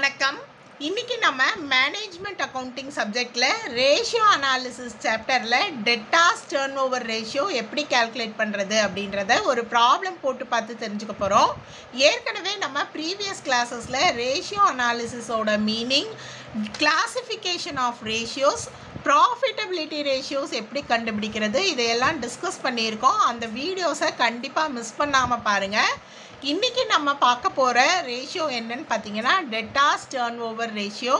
வணக்கம். இன்னைக்கு நம்ம மேனேஜ்மெண்ட் அக்கவுண்டிங் சப்ஜெக்டில் ரேஷியோ அனாலிசிஸ் சாப்டரில் டெட்டாஸ் டேர்ன் ஓவர் ரேஷியோ எப்படி கால்குலேட் பண்ணுறது அப்படின்றத ஒரு ப்ராப்ளம் போட்டு பார்த்து தெரிஞ்சுக்க போகிறோம் ஏற்கனவே நம்ம ப்ரீவியஸ் கிளாஸஸில் ratio அனாலிசிஸோட meaning classification of ratios profitability ratios எப்படி கண்டுபிடிக்கிறது இதையெல்லாம் டிஸ்கஸ் பண்ணியிருக்கோம். அந்த வீடியோஸை கண்டிப்பாக மிஸ் பண்ணாமல் பாருங்கள் இன்றைக்கி நம்ம பார்க்க போகிற ரேஷியோ என்னன்னு பார்த்தீங்கன்னா டெட்டாஸ் டேர்ன் ஓவர் ரேஷியோ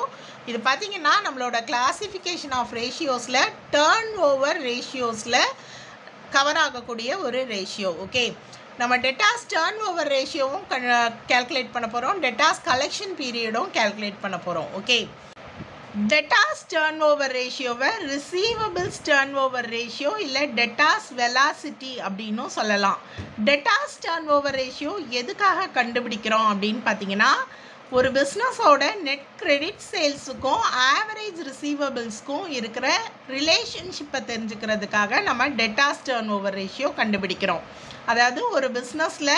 இது பார்த்திங்கன்னா நம்மளோட கிளாசிஃபிகேஷன் ஆஃப் ரேஷியோஸில் டேர்ன் ஓவர் ரேஷியோஸில் கவர் ஆகக்கூடிய ஒரு ரேஷியோ ஓகே நம்ம டெட்டாஸ் டேர்ன் ஓவர் ரேஷியோவும் கேல்குலேட் பண்ண போகிறோம் டெட்டாஸ் கலெக்ஷன் பீரியடும் கேல்குலேட் பண்ண போகிறோம் ஓகே டெட்டாஸ் டேர்ன் ஓவர் ரேஷியோவை ரிசீவபிள்ஸ் டேர்ன் ஓவர் ரேஷியோ இல்லை டெட்டாஸ் வெலாசிட்டி அப்படின்னும் சொல்லலாம். டெட்டாஸ் டேர்ன் ஓவர் ரேஷியோ எதுக்காக கண்டுபிடிக்கிறோம் அப்படின்னு பார்த்தீங்கன்னா ஒரு பிஸ்னஸோட நெட் கிரெடிட் சேல்ஸுக்கும் ஆவரேஜ் ரிசீவபிள்ஸ்க்கும் இருக்கிற ரிலேஷன்ஷிப்பை தெரிஞ்சுக்கிறதுக்காக நம்ம டெட்டாஸ் டேர்ன் ஓவர் ரேஷியோ கண்டுபிடிக்கிறோம். அதாவது ஒரு பிஸ்னஸில்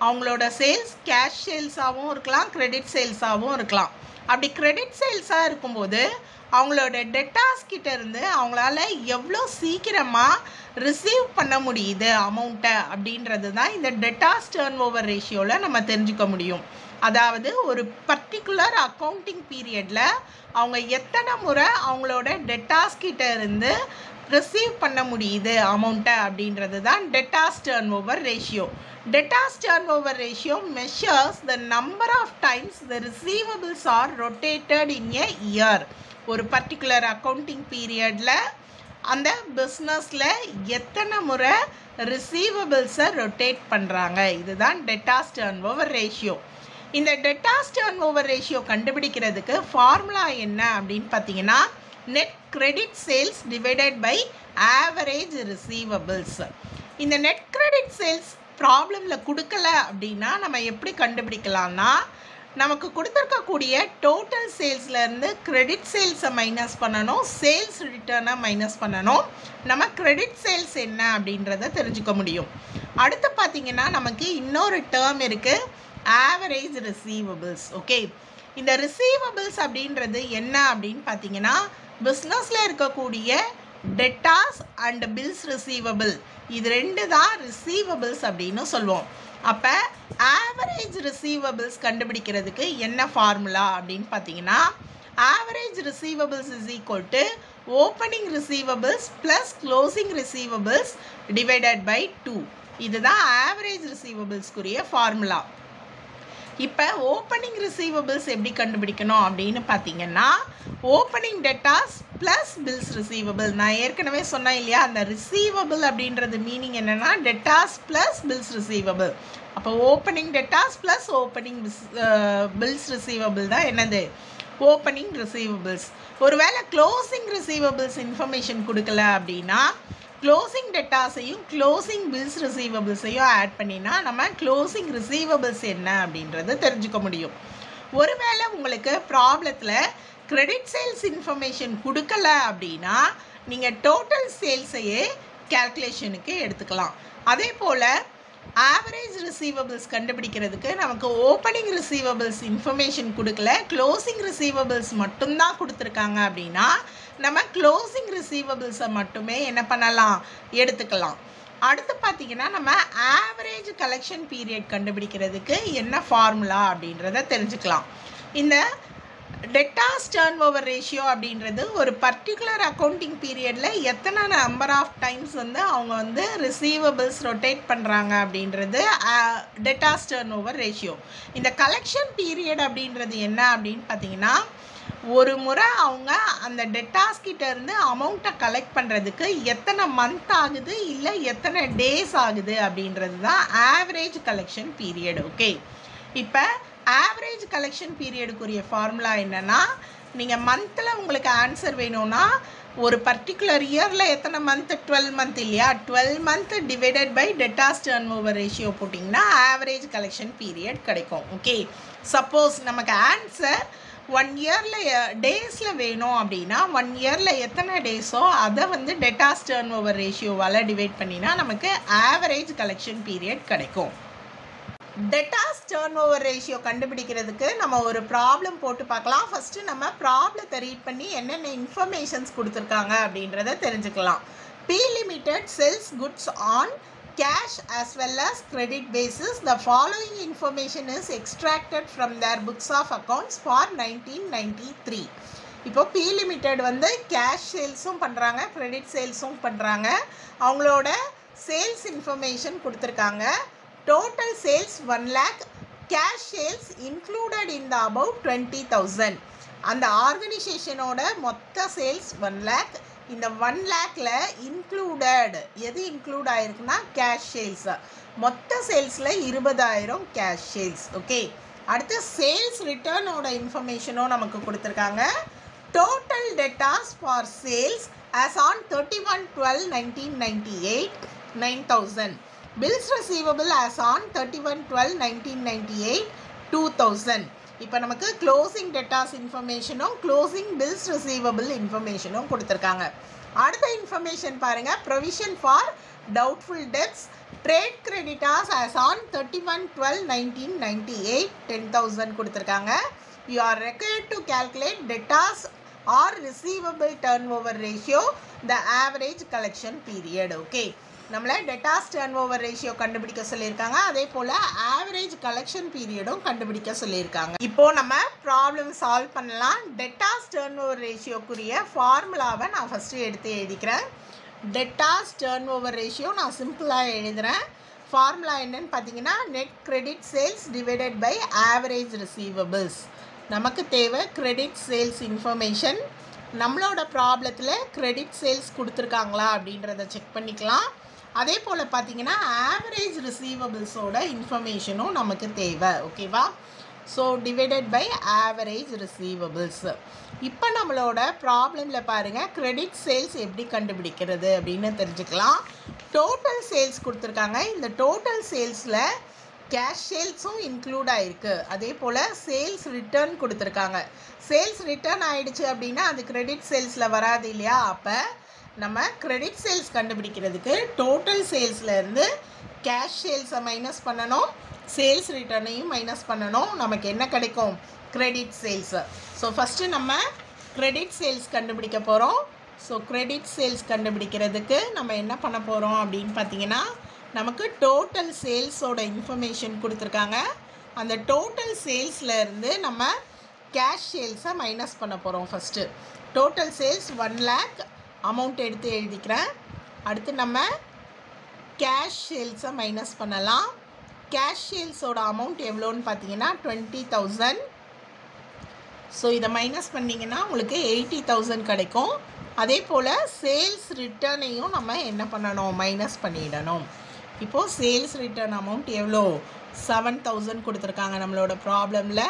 அவங்களோட சேல்ஸ் கேஷ் சேல்ஸாகவும் இருக்கலாம் கிரெடிட் சேல்ஸாகவும் இருக்கலாம். அப்படி கிரெடிட் சேல்ஸாக இருக்கும்போது அவங்களோட டெட்டாஸ் கிட்ட இருந்து அவங்களால எவ்வளோ சீக்கிரமாக ரிசீவ் பண்ண முடியுது அமௌண்ட்டை அப்படின்றது தான் இந்த டெட்டாஸ் டேர்ன் ஓவர் ரேஷியோவில் நம்ம தெரிஞ்சுக்க முடியும். அதாவது ஒரு பர்டிகுலர் அக்கௌண்டிங் பீரியடில் அவங்க எத்தனை முறை அவங்களோட டெட்டாஸ் இருந்து ரிசீவ் பண்ண முடியுது அமௌண்ட்டை அப்படின்றது தான் debtors turn over ratio debtors turnover over ratio measures the number of times the receivables are rotated in a year ஒரு பர்டிகுலர் அக்கௌண்டிங் பீரியடில் அந்த பிஸ்னஸில் எத்தனை முறை ரிசீவபிள்ஸை ரொட்டேட் பண்ணுறாங்க இதுதான் டெட்டாஸ் டேர்ன் ஓவர் ரேஷியோ இந்த டெட்டாஸ் டேர்ன் ஓவர் ரேஷியோ கண்டுபிடிக்கிறதுக்கு ஃபார்முலா என்ன அப்படின்னு பார்த்தீங்கன்னா net credit sales divided by average receivables இந்த நெட் கிரெடிட் சேல்ஸ் ப்ராப்ளமில் கொடுக்கல அப்படின்னா நம்ம எப்படி கண்டுபிடிக்கலாம்னா நமக்கு கொடுத்துருக்கக்கூடிய டோட்டல் சேல்ஸ்லேருந்து கிரெடிட் சேல்ஸை மைனஸ் பண்ணணும் சேல்ஸ் ரிட்டர்னை மைனஸ் பண்ணணும். நம்ம கிரெடிட் சேல்ஸ் என்ன அப்படின்றத தெரிஞ்சுக்க முடியும். அடுத்து பார்த்திங்கன்னா நமக்கு இன்னொரு டேர்ம் இருக்குது ஆவரேஜ் ரிசீவபிள்ஸ் ஓகே இந்த ரிசீவபிள்ஸ் அப்படின்றது என்ன அப்படின்னு பார்த்தீங்கன்னா பிஸ்னஸில் இருக்கக்கூடிய டெட்டாஸ் அண்ட் பில்ஸ் ரிசீவபிள் இது ரெண்டு தான் ரிசீவபிள்ஸ் அப்படின்னு சொல்லுவோம் அப்போ ஆவரேஜ் ரிசீவபிள்ஸ் கண்டுபிடிக்கிறதுக்கு என்ன ஃபார்முலா அப்படின்னு பார்த்தீங்கன்னா average receivables is equal to opening receivables plus closing receivables divided by two இதுதான் ஆவரேஜ் ரிசீவபிள்ஸ்க்குரிய ஃபார்முலா இப்போ ஓப்பனிங் ரிசீவபிள்ஸ் எப்படி கண்டுபிடிக்கணும் அப்படின்னு பார்த்தீங்கன்னா opening debtors plus bills receivable நான் ஏற்கனவே சொன்னேன் இல்லையா அந்த ரிசீவபிள் அப்படின்றது மீனிங் என்னென்னா டெட்டாஸ் ப்ளஸ் பில்ஸ் ரிசீவபிள் அப்போ opening debtors plus opening bills receivable தான் என்னது? ஓப்பனிங் ரிசீவபிள்ஸ் ஒருவேளை க்ளோசிங் ரிசீவபிள்ஸ் இன்ஃபர்மேஷன் கொடுக்கல அப்படின்னா க்ளோசிங் டெட்டாஸையும் க்ளோசிங் பில்ஸ் ரிசீவபிள்ஸையும் ஆட் பண்ணினா நம்ம க்ளோசிங் ரிசீவபிள்ஸ் என்ன அப்படின்றத தெரிஞ்சுக்க முடியும். ஒருவேளை உங்களுக்கு ப்ராப்ளத்தில் கிரெடிட் சேல்ஸ் இன்ஃபர்மேஷன் கொடுக்கல அப்படின்னா நீங்கள் டோட்டல் சேல்ஸையே கேல்குலேஷனுக்கு எடுத்துக்கலாம். அதே போல் ஆவரேஜ் ரிசீவபிள்ஸ் கண்டுபிடிக்கிறதுக்கு நமக்கு ஓப்பனிங் ரிசீவபிள்ஸ் இன்ஃபர்மேஷன் கொடுக்கல க்ளோசிங் ரிசீவபிள்ஸ் மட்டும்தான் கொடுத்துருக்காங்க அப்படின்னா நம்ம க்ளோசிங் ரிசீவபிள்ஸை மட்டுமே என்ன பண்ணலாம்? எடுத்துக்கலாம். அடுத்து பார்த்தீங்கன்னா நம்ம ஆவரேஜ் கலெக்ஷன் பீரியட் கண்டுபிடிக்கிறதுக்கு என்ன ஃபார்முலா அப்படின்றத தெரிஞ்சுக்கலாம். இந்த டெட்டாஸ் டேர்ன் ஓவர் ரேஷியோ அப்படின்றது ஒரு பர்டிகுலர் அக்கௌண்டிங் பீரியடில் எத்தனை நம்பர் ஆஃப் டைம்ஸ் வந்து அவங்க வந்து ரிசீவபிள்ஸ் ரொட்டேட் பண்ணுறாங்க அப்படின்றது டெட்டாஸ் டேர்ன் ஓவர் ரேஷியோ இந்த கலெக்ஷன் பீரியட் அப்படின்றது என்ன அப்படின்னு பார்த்தீங்கன்னா ஒரு முறை அவங்க அந்த டெட்டாஸ் இருந்து அமௌண்ட்டை கலெக்ட் பண்ணுறதுக்கு எத்தனை மந்த் ஆகுது இல்லை எத்தனை டேஸ் ஆகுது அப்படின்றது தான் ஆவரேஜ் கலெக்ஷன் பீரியட் ஓகே இப்போ ஆவரேஜ் கலெக்ஷன் பீரியடுக்குரிய ஃபார்முலா என்னென்னா நீங்கள் மந்தில் உங்களுக்கு ஆன்சர் வேணும்னா ஒரு பர்டிகுலர் இயரில் எத்தனை மந்த் டுவெல் மந்த் இல்லையா? Twelve month divided by debtors turnover ratio போட்டிங்கன்னா ஆவரேஜ் கலெக்ஷன் பீரியட் கிடைக்கும் ஓகே சப்போஸ் நமக்கு ஆன்சர் ஒன் இயரில் டேஸில் வேணும் அப்படின்னா ஒன் இயரில் எத்தனை டேஸோ அதை வந்து டெட்டாஸ் டேர்ன் ஓவர் ரேஷியோவால் டிவைட் பண்ணினா நமக்கு ஆவரேஜ் கலெக்ஷன் பீரியட் கிடைக்கும். டெட்டாஸ் டேர்ன் ஓவர் ரேஷியோ கண்டுபிடிக்கிறதுக்கு நம்ம ஒரு ப்ராப்ளம் போட்டு பார்க்கலாம். ஃபஸ்ட்டு நம்ம ப்ராப்ளத்தை ரீட் பண்ணி என்னென்ன இன்ஃபர்மேஷன்ஸ் கொடுத்துருக்காங்க அப்படின்றத தெரிஞ்சுக்கலாம். B limited sells goods on cash as well as credit basis. The following information is extracted from their books of accounts for 1993 இப்போ பி லிமிட்டெட் வந்து கேஷ் சேல்ஸும் பண்ணுறாங்க கிரெடிட் சேல்ஸும் பண்ணுறாங்க அவங்களோட சேல்ஸ் இன்ஃபர்மேஷன் கொடுத்துருக்காங்க. Total sales one lakh cash sales included in the about twenty thousand அந்த ஆர்கனைசேஷனோட மொத்த சேல்ஸ் ஒன் லேக் இந்த ஒன் லேக்கில் இன்க்ளூடட் எது இன்க்ளூட் ஆயிருக்குன்னா கேஷ் சேல்ஸ் மொத்த சேல்ஸில் இருபதாயிரம் கேஷ் சேல்ஸ் ஓகே அடுத்து சேல்ஸ் ரிட்டர்னோட இன்ஃபர்மேஷனும் நமக்கு கொடுத்துருக்காங்க. Total debtors for sales as on thirty one twelve nineteen ninety eight nine thousand bills receivable as on thirty one twelve nineteen ninety eight two thousand இப்போ நமக்கு க்ளோசிங் டெட்டாஸ் இன்ஃபர்மேஷனும் closing bills receivable இன்ஃபர்மேஷனும் கொடுத்துருக்காங்க. அடுத்த information பாருங்கள் provision for doubtful debts trade creditors as on thirty one twelve nineteen ninety eight ten thousand கொடுத்துருக்காங்க. You are required to debtors or receivable turnover ratio the average collection period okay நம்மளை debtors turn over ratio கண்டுபிடிக்க சொல்லியிருக்காங்க. அதே போல் average collection பீரியடும் கண்டுபிடிக்க சொல்லியிருக்காங்க. இப்போ நம்ம problem solve பண்ணலாம். டெட்டாஸ் டேர்ன் ஓவர் ரேஷியோக்குரிய ஃபார்முலாவை நான் ஃபஸ்ட்டு எடுத்து எழுதிக்கிறேன். டெட்டாஸ் டேர்ன் ஓவர் ரேஷியோ நான் சிம்பிளாக எழுதுகிறேன் ஃபார்முலா என்னன்னு பார்த்தீங்கன்னா net credit sales divided by average receivables நமக்கு தேவை கிரெடிட் சேல்ஸ் இன்ஃபர்மேஷன் நம்மளோட ப்ராப்ளத்தில் கிரெடிட் சேல்ஸ் கொடுத்துருக்காங்களா அப்படின்றத செக் பண்ணிக்கலாம். அதே போல் பார்த்தீங்கன்னா ஆவரேஜ் ரிசீவபிள்ஸோட இன்ஃபர்மேஷனும் நமக்கு தேவை ஓகேவா so divided by average receivables இப்போ நம்மளோட ப்ராப்ளமில் பாருங்கள் க்ரெடிட் சேல்ஸ் எப்படி கண்டுபிடிக்கிறது அப்படின்னு தெரிஞ்சுக்கலாம். டோட்டல் சேல்ஸ் கொடுத்துருக்காங்க. இந்த டோட்டல் சேல்ஸில் கேஷ் சேல்ஸும் இன்க்ளூட் ஆகிருக்கு அதே போல் சேல்ஸ் ரிட்டர்ன் கொடுத்துருக்காங்க. சேல்ஸ் ரிட்டர்ன் ஆகிடுச்சு அப்படின்னா அது கிரெடிட் சேல்ஸில் வராது இல்லையா? அப்போ நம்ம கிரெடிட் சேல்ஸ் கண்டுபிடிக்கிறதுக்கு டோட்டல் சேல்ஸ்லேருந்து கேஷ் சேல்ஸை மைனஸ் பண்ணணும். சேல்ஸ் ரிட்டர்னையும் மைனஸ் பண்ணணும். நமக்கு என்ன கிடைக்கும்? கிரெடிட் சேல்ஸு ஸோ ஃபஸ்ட்டு நம்ம கிரெடிட் சேல்ஸ் கண்டுபிடிக்க போகிறோம் ஸோ கிரெடிட் சேல்ஸ் கண்டுபிடிக்கிறதுக்கு நம்ம என்ன பண்ண போகிறோம் அப்படின்னு பார்த்தீங்கன்னா நமக்கு டோட்டல் சேல்ஸோட இன்ஃபர்மேஷன் கொடுத்துருக்காங்க. அந்த டோட்டல் சேல்ஸில் இருந்து நம்ம கேஷ் சேல்ஸை மைனஸ் பண்ண போகிறோம் first total sales one lakh amount எடுத்து எழுதிக்கிறேன். அடுத்து நம்ம கேஷ் சேல்ஸை மைனஸ் பண்ணலாம். கேஷ் சேல்ஸோட அமௌண்ட் எவ்வளோன்னு பார்த்தீங்கன்னா டுவெண்ட்டி தௌசண்ட் ஸோ இதை மைனஸ் பண்ணிங்கன்னா உங்களுக்கு எயிட்டி தௌசண்ட் கிடைக்கும். அதே போல் சேல்ஸ் ரிட்டர்னையும் நம்ம என்ன பண்ணணும்? மைனஸ் பண்ணிடணும். இப்போது சேல்ஸ் ரிட்டர்ன் அமௌண்ட் எவ்வளோ செவன் தௌசண்ட் கொடுத்துருக்காங்க நம்மளோட ப்ராப்ளமில்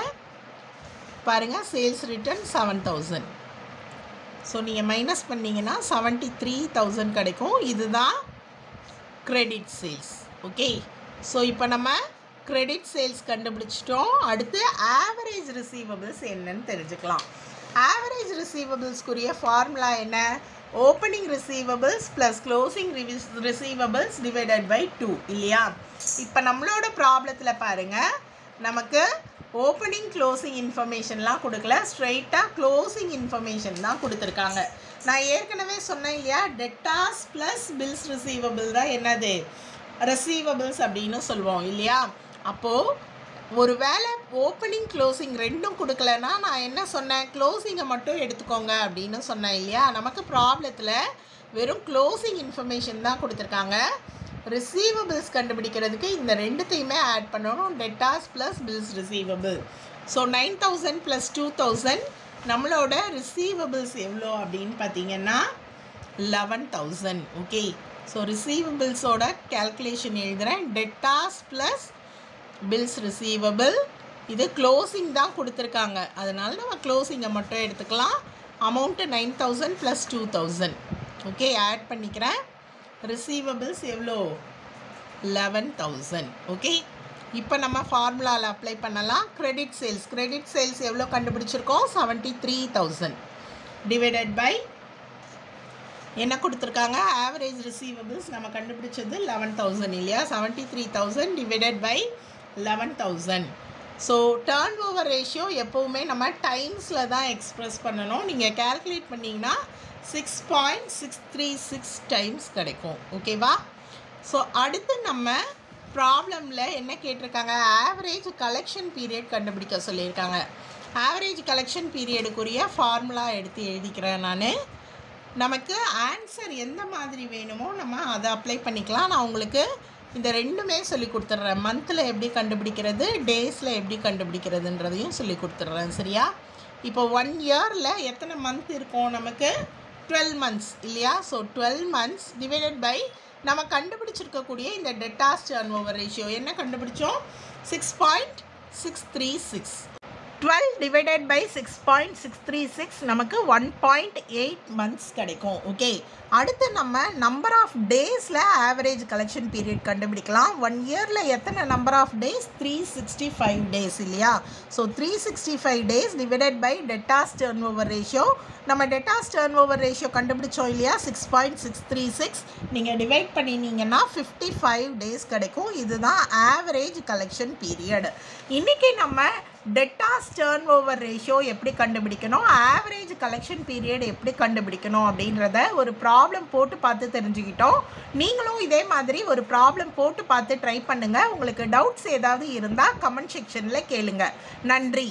பாருங்கள் sales return seven thousand so நீங்கள் மைனஸ் பண்ணிங்கன்னா செவன்ட்டி த்ரீ தௌசண்ட் கிடைக்கும். இதுதான் க்ரெடிட் சேல்ஸ் ஓகே ஸோ இப்போ நம்ம க்ரெடிட் சேல்ஸ் கண்டுபிடிச்சிட்டோம். அடுத்து ஆவரேஜ் ரிசீவபிள்ஸ் என்னன்னு தெரிஞ்சுக்கலாம். ஆவரேஜ் ரிசீவபிள்ஸ்க்குரிய ஃபார்முலா என்ன? Opening receivables plus closing receivables divided by two இல்லையா? இப்போ நம்மளோட ப்ராப்ளத்தில் பாருங்கள் நமக்கு ஓப்பனிங் க்ளோசிங் இன்ஃபர்மேஷன்லாம் கொடுக்கல. ஸ்ட்ரெயிட்டாக க்ளோசிங் இன்ஃபர்மேஷன் தான் கொடுத்துருக்காங்க. நான் ஏற்கனவே சொன்னேன் இல்லையா? டெட்டாஸ் ப்ளஸ் பில்ஸ் ரிசீவபிள் தான் என்னது? ரிசீவபிள்ஸ் அப்படின்னு சொல்லுவோம் இல்லையா? அப்போது ஒரு வேளை ஓப்பனிங் க்ளோசிங் ரெண்டும் கொடுக்கலன்னா நான் என்ன சொன்னேன்? க்ளோசிங்கை மட்டும் எடுத்துக்கோங்க அப்படின்னு சொன்னேன் இல்லையா? நமக்கு ப்ராப்ளத்தில் வெறும் க்ளோசிங் இன்ஃபர்மேஷன் தான் கொடுத்துருக்காங்க. ரிசீவபிள்ஸ் கண்டுபிடிக்கிறதுக்கு இந்த ரெண்டுத்தையுமே ஆட் பண்ணணும். Debtors plus bills receivable so nine thousand plus two thousand நம்மளோட ரிசீவபிள்ஸ் எவ்வளோ அப்படின்னு பார்த்தீங்கன்னா லெவன் தௌசண்ட் ஓகே ஸோ ரிசீவபிள்ஸோட கேல்குலேஷன் எழுதுகிறேன் டெட்டாஸ் ப்ளஸ் பில்ஸ் ரிசீவபிள் இது க்ளோசிங் தான் கொடுத்துருக்காங்க. அதனால் நம்ம க்ளோசிங்கை மட்டும் எடுத்துக்கலாம். Amount nine thousand plus two thousand okay add பண்ணிக்கிறேன். ரிசீவபிள்ஸ் எவ்வளோ லெவன் தௌசண்ட் ஓகே இப்போ நம்ம ஃபார்முலாவில் அப்ளை பண்ணலாம். கிரெடிட் சேல்ஸ் கிரெடிட் சேல்ஸ் எவ்வளோ கண்டுபிடிச்சிருக்கோம்? Seventy three thousand divided by என்ன கொடுத்துருக்காங்க? ஆவரேஜ் ரிசீவபிள்ஸ் நம்ம கண்டுபிடிச்சது லெவன் தௌசண்ட் இல்லையா? Seventy three thousand divided by eleven thousand so turnover ratio எப்போவுமே நம்ம டைம்ஸில் தான் எக்ஸ்ப்ரெஸ் பண்ணணும். நீங்கள் கேல்குலேட் பண்ணிங்கன்னா six point six three six times கிடைக்கும். ஓகேவா ஸோ அடுத்து நம்ம ப்ராப்ளமில் என்ன கேட்டிருக்காங்க? ஆவரேஜ் கலெக்ஷன் பீரியட் கண்டுபிடிக்க சொல்லியிருக்காங்க. ஆவரேஜ் கலெக்ஷன் பீரியடுக்குரிய ஃபார்முலா எடுத்து எழுதிக்கிறேன் நான். நமக்கு ஆன்சர் எந்த மாதிரி வேணுமோ நம்ம அதை அப்ளை பண்ணிக்கலாம். நான் உங்களுக்கு இந்த ரெண்டுமே சொல்லி கொடுத்துட்றேன். மந்தில் எப்படி கண்டுபிடிக்கிறது டேஸில் எப்படி கண்டுபிடிக்கிறதுன்றதையும் சொல்லி கொடுத்துட்றேன் சரியா? இப்போ ஒன் இயரில் எத்தனை மந்த் இருக்கும் நமக்கு? டுவெல் மந்த்ஸ் இல்லையா? So twelve months divided by நம்ம கண்டுபிடிச்சிருக்கக்கூடிய இந்த டெட்டாஸ் டர்ன் ஓவர் ரேஷியோ என்ன கண்டுபிடிச்சோம்? Six point six three six twelve divided by six point six three six நமக்கு ஒன் பாயிண்ட் எயிட் மந்த்ஸ் கிடைக்கும். ஓகே அடுத்து நம்ம நம்பர் ஆஃப் டேஸில் ஆவரேஜ் கலெக்ஷன் பீரியட் கண்டுபிடிக்கலாம். ஒன் இயரில் எத்தனை number of days three sixty five days இல்லையா? So three sixty five days divided by debtors turn over ratio நம்ம டெட்டாஸ் டேர்ன் ஓவர் ரேஷியோ கண்டுபிடிச்சோம் இல்லையா? Six point six three six நீங்கள் divide பண்ணினீங்கன்னா fifty five days கிடைக்கும். இதுதான் average collection period இன்றைக்கி நம்ம டெட்டாஸ் டேர்ன் ஓவர் ரேஷியோ எப்படி கண்டுபிடிக்கணும்? ஆவரேஜ் கலெக்ஷன் பீரியட் எப்படி கண்டுபிடிக்கணும் அப்படின்றத ஒரு ப்ராப்ளம் போட்டு பார்த்து தெரிஞ்சுக்கிட்டோம். நீங்களும் இதே மாதிரி ஒரு ப்ராப்ளம் போட்டு பார்த்து ட்ரை பண்ணுங்கள் உங்களுக்கு டவுட்ஸ் ஏதாவது இருந்தால் கமெண்ட் செக்ஷனில் கேளுங்கள் நன்றி.